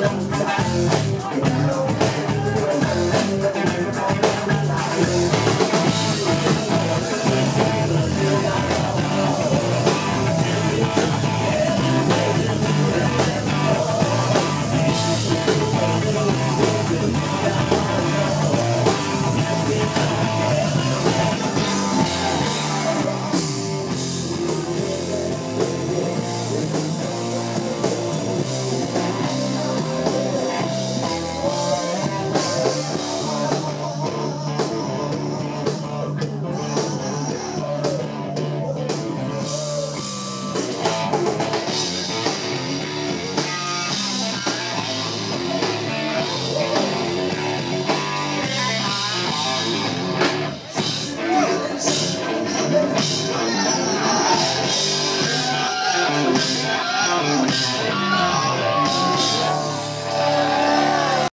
Hãy subscribe